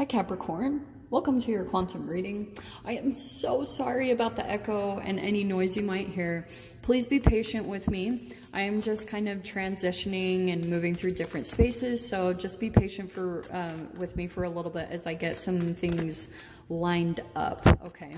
Hi, Capricorn. Welcome to your quantum reading. I am so sorry about the echo and any noise you might hear. Please be patient with me. I am just kind of transitioning and moving through different spaces, so just be patient for um, with me for a little bit as I get some things lined up. Okay.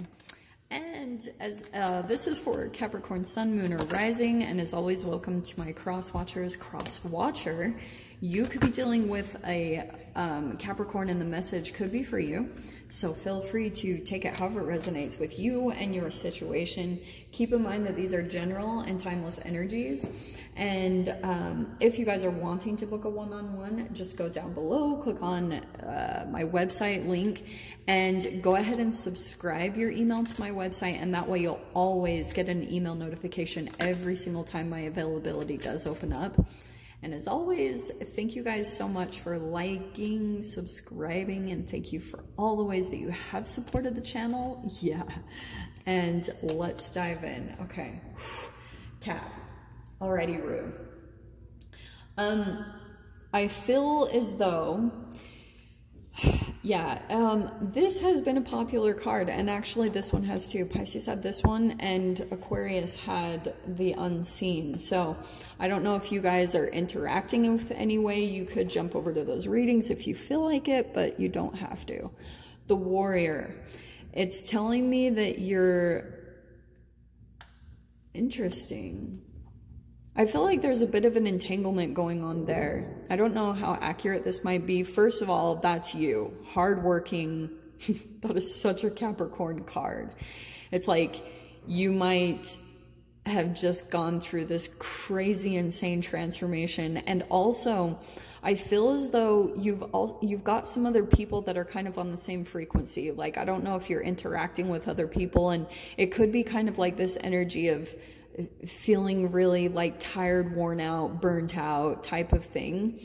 And as uh, this is for Capricorn Sun, Moon, or Rising, and as always, welcome to my Cross Watchers Cross Watcher. You could be dealing with a um, Capricorn, and the message could be for you. So feel free to take it however it resonates with you and your situation. Keep in mind that these are general and timeless energies. And um, if you guys are wanting to book a one-on-one, -on -one, just go down below, click on uh, my website link, and go ahead and subscribe your email to my website. And that way you'll always get an email notification every single time my availability does open up. And as always, thank you guys so much for liking, subscribing, and thank you for all the ways that you have supported the channel. Yeah. And let's dive in. Okay. Cat. Alrighty, Rue. Um, I feel as though yeah, um, this has been a popular card, and actually this one has too. Pisces had this one, and Aquarius had the Unseen. So I don't know if you guys are interacting with any way. You could jump over to those readings if you feel like it, but you don't have to. The Warrior. It's telling me that you're interesting. I feel like there's a bit of an entanglement going on there. I don't know how accurate this might be. First of all, that's you. Hardworking. that is such a Capricorn card. It's like you might have just gone through this crazy, insane transformation. And also, I feel as though you've all, you've got some other people that are kind of on the same frequency. Like, I don't know if you're interacting with other people, and it could be kind of like this energy of feeling really like tired, worn out, burnt out type of thing.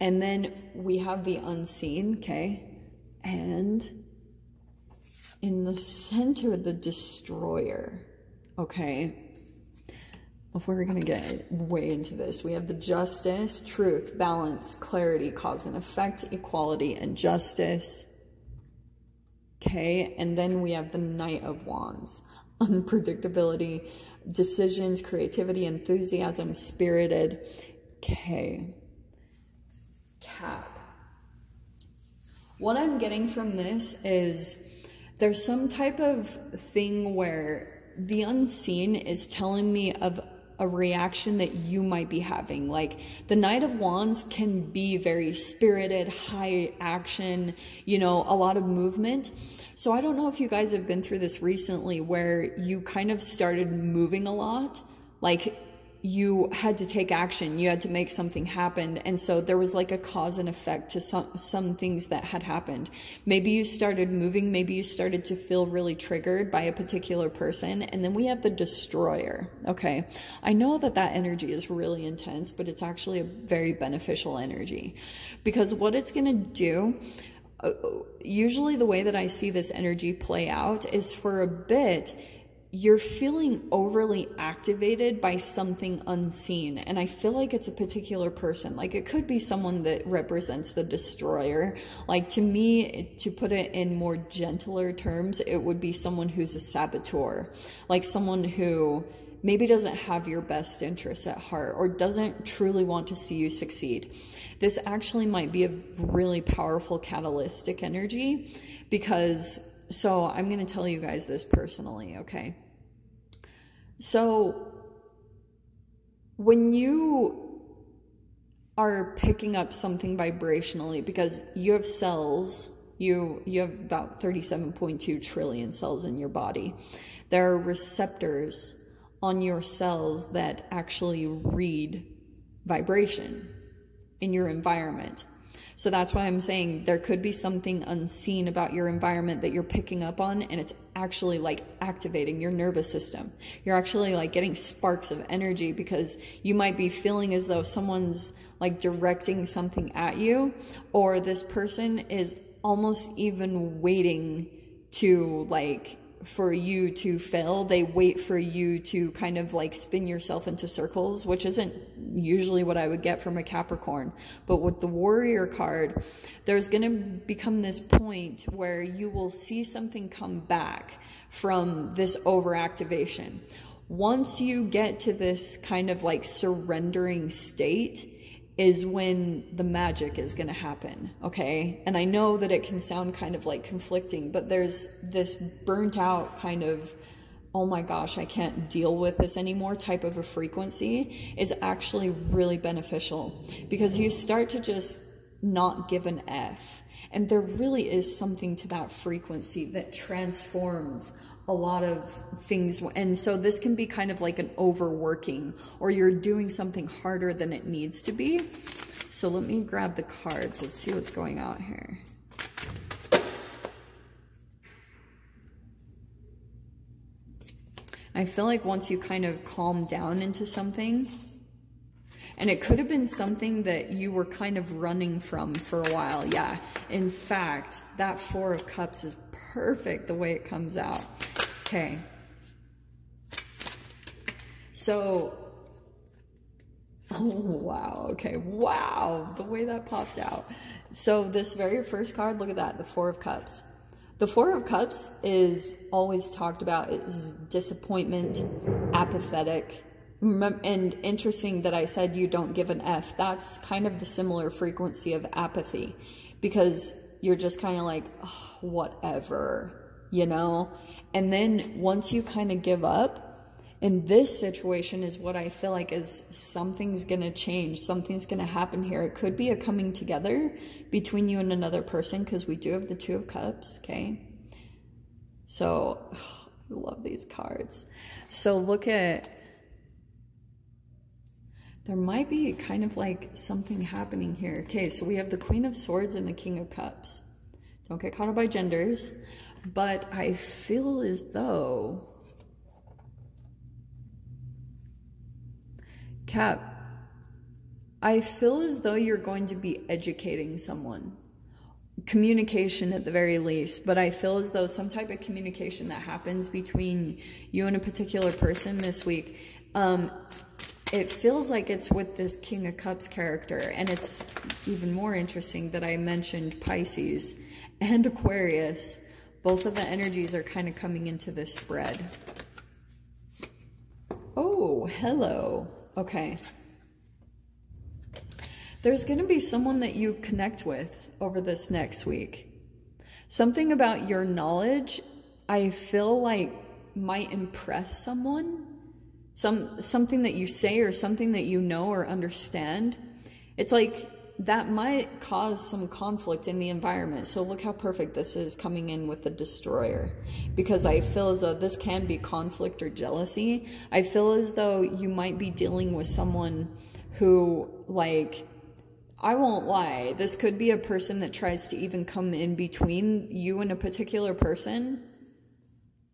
And then we have the unseen, okay? And in the center, the destroyer, okay? Before we're gonna get way into this, we have the justice, truth, balance, clarity, cause and effect, equality, and justice. Okay, and then we have the Knight of Wands, unpredictability, decisions, creativity, enthusiasm, spirited. Okay. Cap. What I'm getting from this is there's some type of thing where the unseen is telling me of a reaction that you might be having. Like the Knight of Wands can be very spirited, high action, you know, a lot of movement. So I don't know if you guys have been through this recently where you kind of started moving a lot. Like you had to take action. You had to make something happen. And so there was like a cause and effect to some some things that had happened. Maybe you started moving. Maybe you started to feel really triggered by a particular person. And then we have the destroyer okay? I know that that energy is really intense but it's actually a very beneficial energy. Because what it's going to do uh, usually the way that i see this energy play out is for a bit you're feeling overly activated by something unseen. And I feel like it's a particular person. Like it could be someone that represents the destroyer. Like to me, to put it in more gentler terms, it would be someone who's a saboteur. Like someone who maybe doesn't have your best interests at heart or doesn't truly want to see you succeed. This actually might be a really powerful catalytic energy because so I'm going to tell you guys this personally, okay? So when you are picking up something vibrationally because you have cells, you you have about 37.2 trillion cells in your body. There are receptors on your cells that actually read vibration in your environment. So that's why I'm saying there could be something unseen about your environment that you're picking up on and it's actually like activating your nervous system. You're actually like getting sparks of energy because you might be feeling as though someone's like directing something at you or this person is almost even waiting to like for you to fail. They wait for you to kind of like spin yourself into circles, which isn't usually what I would get from a Capricorn. But with the warrior card, there's going to become this point where you will see something come back from this overactivation. Once you get to this kind of like surrendering state, is when the magic is going to happen, okay? And I know that it can sound kind of like conflicting, but there's this burnt out kind of, oh my gosh, I can't deal with this anymore type of a frequency is actually really beneficial because you start to just not give an F. And there really is something to that frequency that transforms a lot of things. And so this can be kind of like an overworking or you're doing something harder than it needs to be. So let me grab the cards. Let's see what's going out here. I feel like once you kind of calm down into something, and it could have been something that you were kind of running from for a while. Yeah, in fact, that Four of Cups is perfect the way it comes out. Okay. So, oh, wow. Okay. Wow. The way that popped out. So this very first card, look at that, the Four of Cups. The Four of Cups is always talked about as disappointment, apathetic, and interesting that I said you don't give an F. That's kind of the similar frequency of apathy because you're just kind of like, oh, whatever you know? And then once you kind of give up, in this situation is what I feel like is something's going to change. Something's going to happen here. It could be a coming together between you and another person because we do have the Two of Cups, okay? So, oh, I love these cards. So look at, there might be kind of like something happening here. Okay, so we have the Queen of Swords and the King of Cups. Don't get caught up by genders. But I feel as though, Cap, I feel as though you're going to be educating someone. Communication at the very least, but I feel as though some type of communication that happens between you and a particular person this week, um, it feels like it's with this King of Cups character, and it's even more interesting that I mentioned Pisces and Aquarius both of the energies are kind of coming into this spread. Oh, hello. Okay. There's going to be someone that you connect with over this next week. Something about your knowledge, I feel like might impress someone. Some something that you say or something that you know or understand. It's like that might cause some conflict in the environment. So look how perfect this is coming in with the destroyer. Because I feel as though this can be conflict or jealousy. I feel as though you might be dealing with someone who, like, I won't lie, this could be a person that tries to even come in between you and a particular person.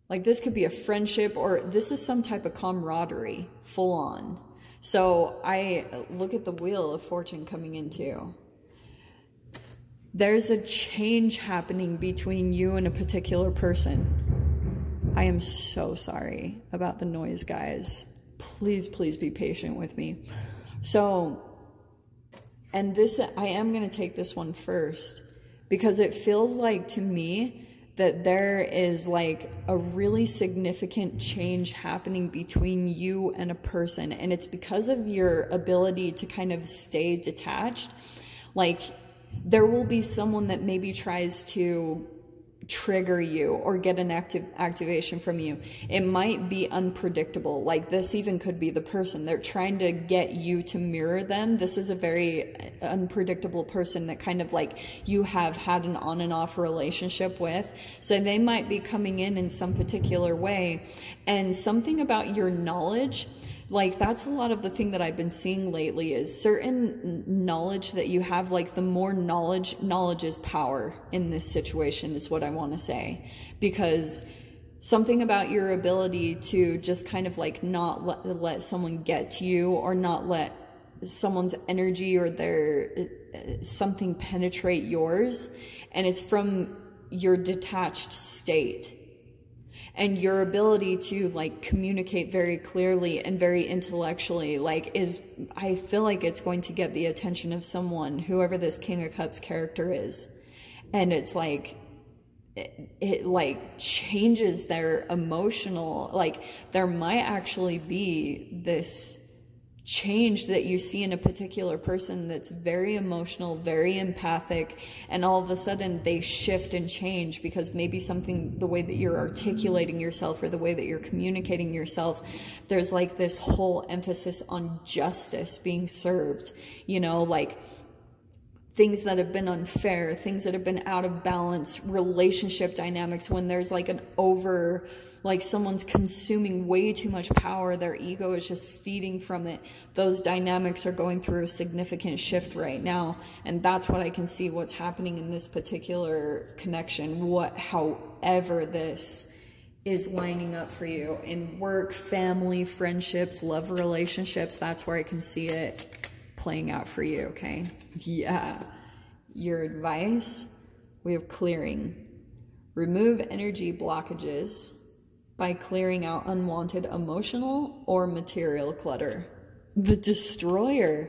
Like, this could be a friendship or this is some type of camaraderie, full on. So I look at the wheel of fortune coming into. There's a change happening between you and a particular person. I am so sorry about the noise, guys. Please, please be patient with me. So, and this, I am going to take this one first because it feels like to me that there is like a really significant change happening between you and a person. And it's because of your ability to kind of stay detached. Like, there will be someone that maybe tries to trigger you or get an active activation from you. It might be unpredictable. Like this even could be the person. They're trying to get you to mirror them. This is a very uh, unpredictable person that kind of like you have had an on and off relationship with. So they might be coming in in some particular way and something about your knowledge like that's a lot of the thing that I've been seeing lately is certain knowledge that you have like the more knowledge knowledge is power in this situation is what I want to say. Because something about your ability to just kind of like not let, let someone get to you or not let someone's energy or their uh, something penetrate yours and it's from your detached state and your ability to like communicate very clearly and very intellectually like is i feel like it's going to get the attention of someone whoever this king of cups character is. And it's like it, it like changes their emotional like there might actually be this change that you see in a particular person that's very emotional, very empathic, and all of a sudden they shift and change because maybe something, the way that you're articulating yourself or the way that you're communicating yourself, there's like this whole emphasis on justice being served, you know, like things that have been unfair, things that have been out of balance, relationship dynamics when there's like an over like someone's consuming way too much power, their ego is just feeding from it. Those dynamics are going through a significant shift right now. And that's what I can see what's happening in this particular connection, what, however this is lining up for you in work, family, friendships, love relationships. That's where I can see it playing out for you, okay? Yeah. Uh, your advice, we have clearing. Remove energy blockages by clearing out unwanted emotional or material clutter. The destroyer.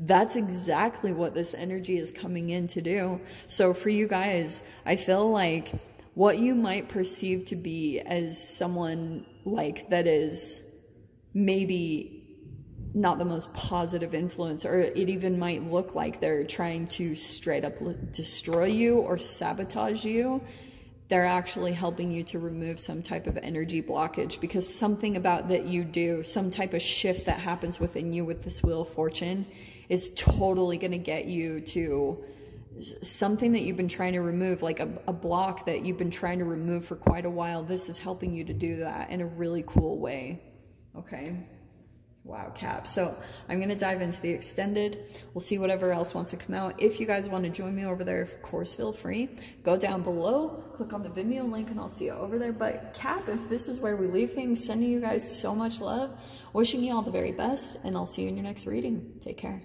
That's exactly what this energy is coming in to do. So for you guys, I feel like what you might perceive to be as someone like that is maybe not the most positive influence, or it even might look like they're trying to straight up destroy you or sabotage you they're actually helping you to remove some type of energy blockage because something about that you do, some type of shift that happens within you with this Wheel of Fortune is totally going to get you to something that you've been trying to remove, like a, a block that you've been trying to remove for quite a while. This is helping you to do that in a really cool way. Okay. Wow, cap. So I'm going to dive into the extended. We'll see whatever else wants to come out. If you guys want to join me over there, of course, feel free. Go down below, click on the Vimeo link, and I'll see you over there. But cap, if this is where we leave things, sending you guys so much love, wishing you all the very best, and I'll see you in your next reading. Take care.